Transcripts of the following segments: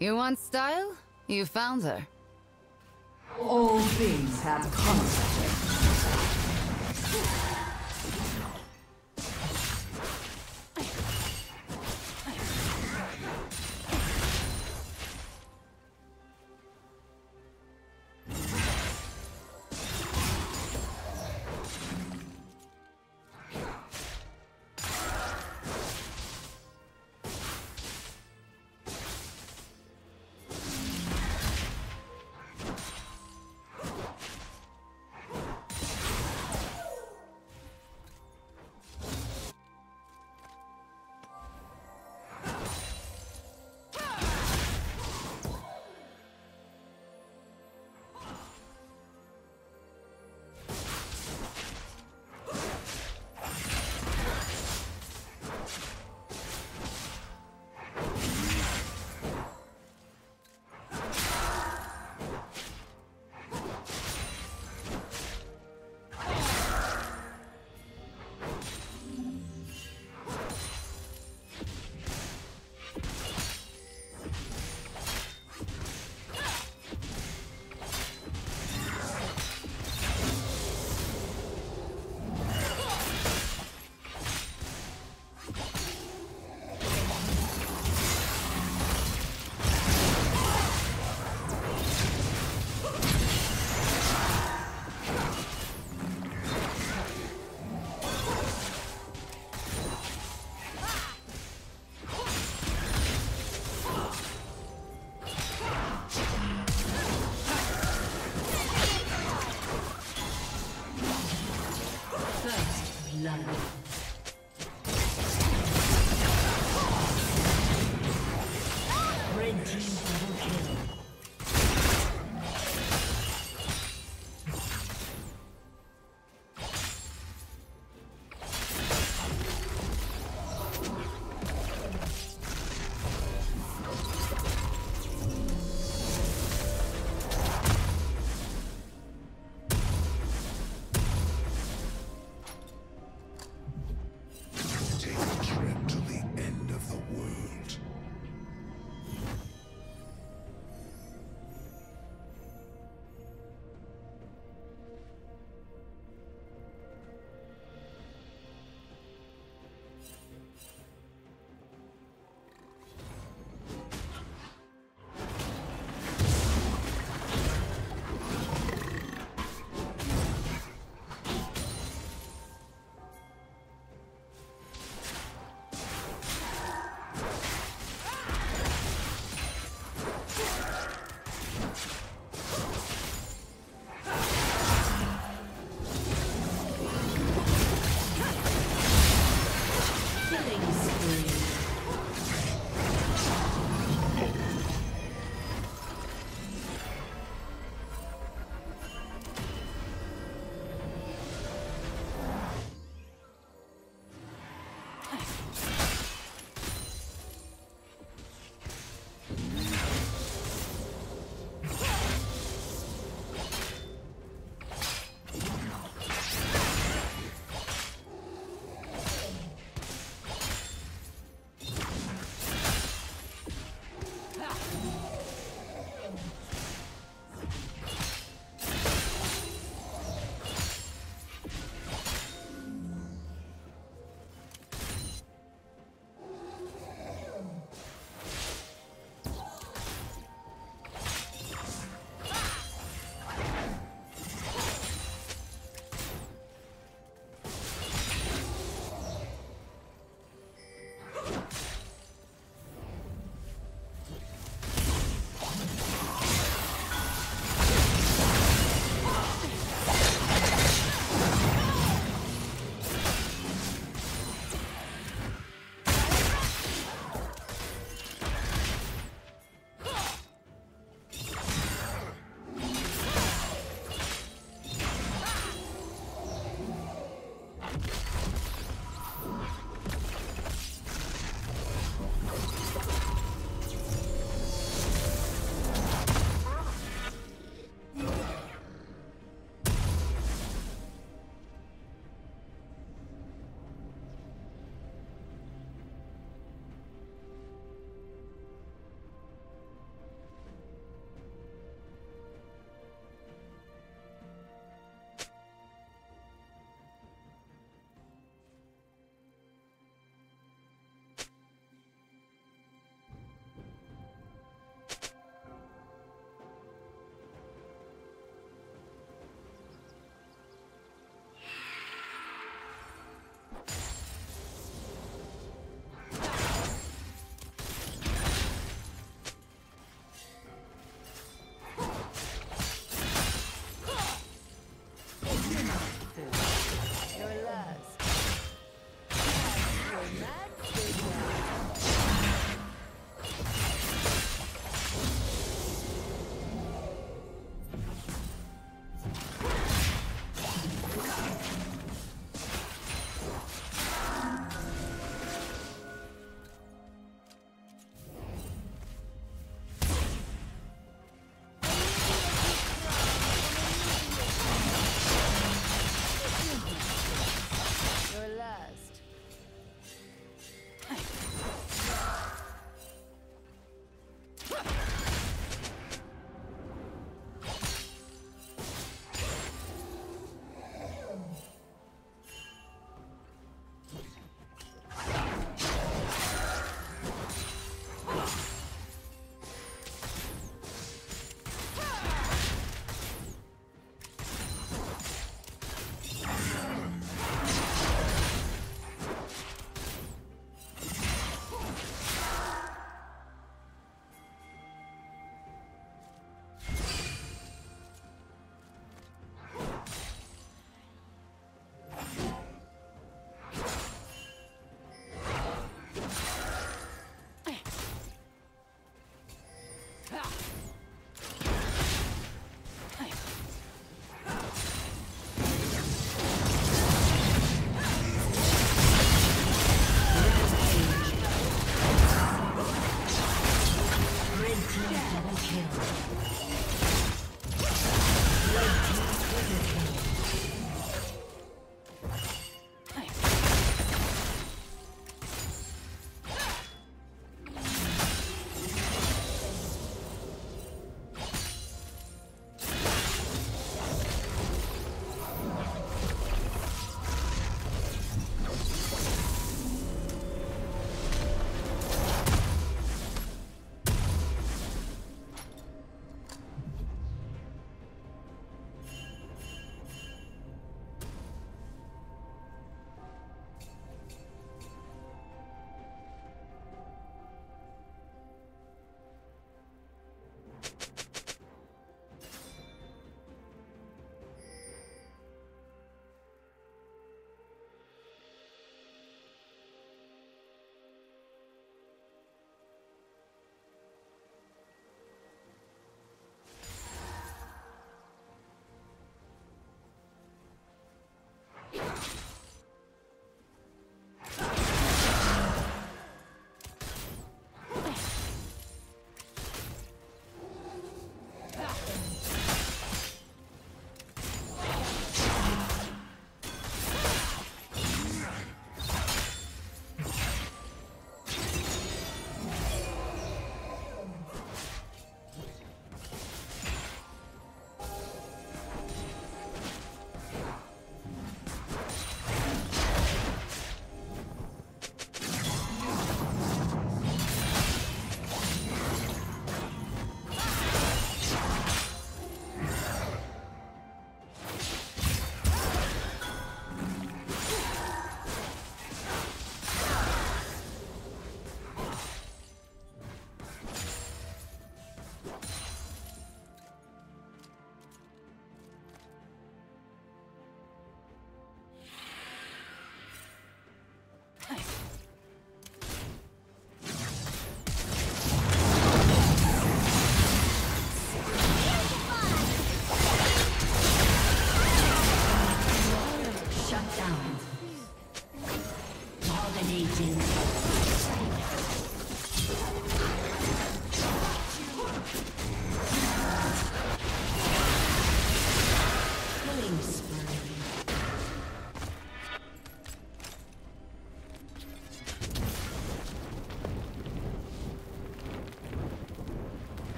You want style? You found her. All things have consequences.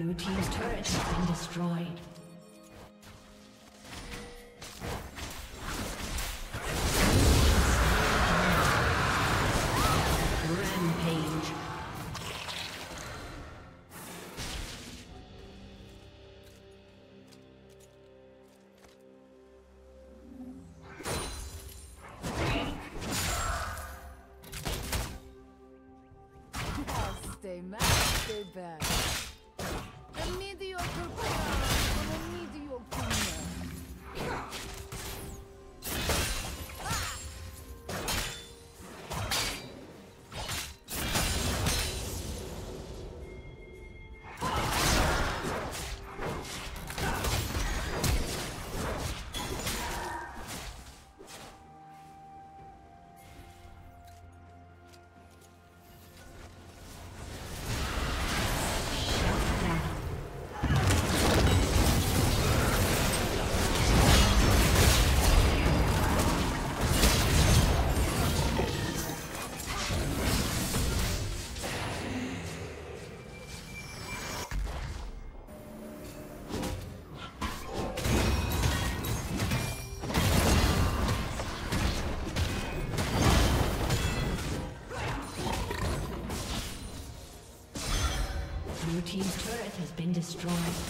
Blue Team's turret has been destroyed. Stay mad, stay bad. Been destroyed.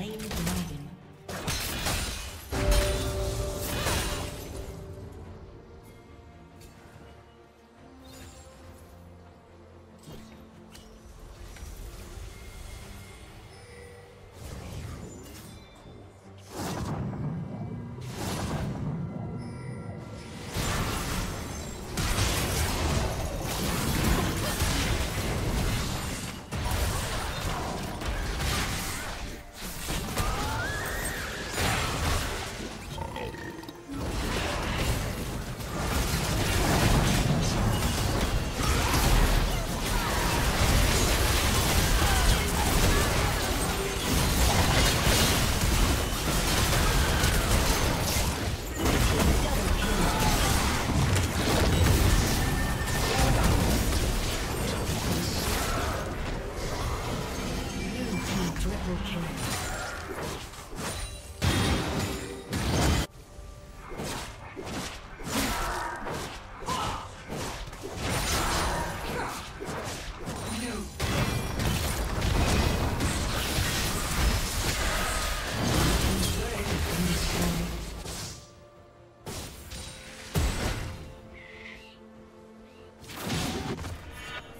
Slain